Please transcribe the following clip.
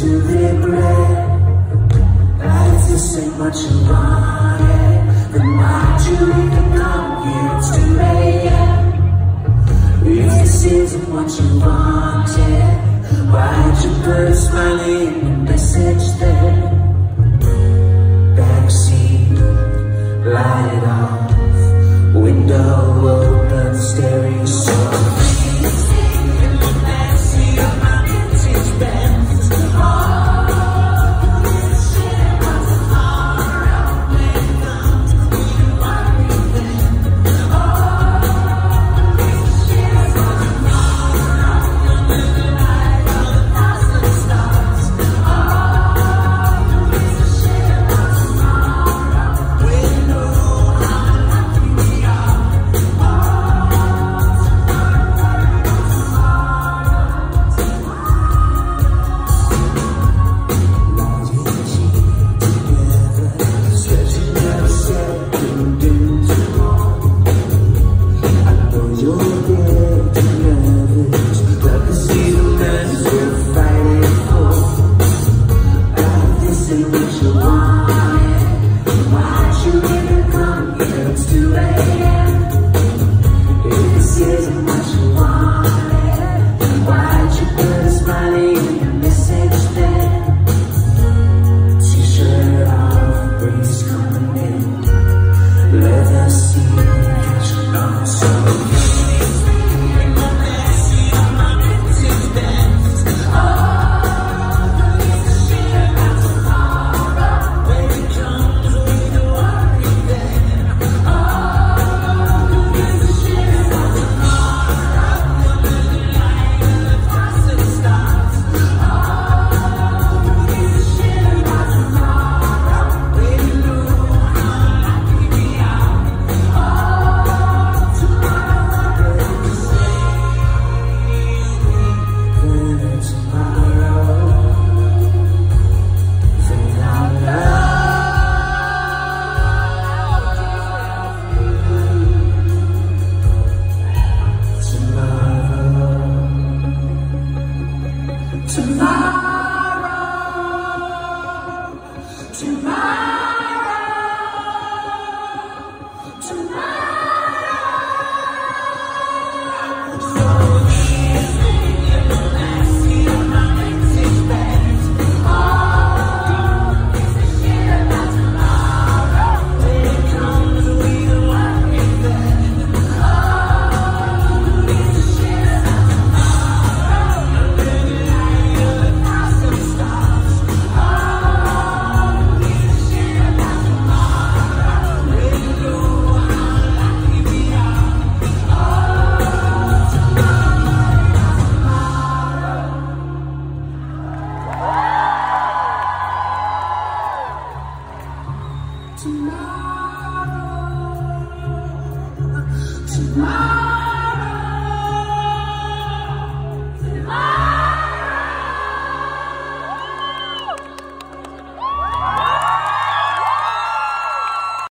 to regret Life isn't what you wanted Then why'd you even come here? It's too late If this isn't what you wanted Why'd you put a smiley in the message there? assim, não so. Tomorrow, tomorrow.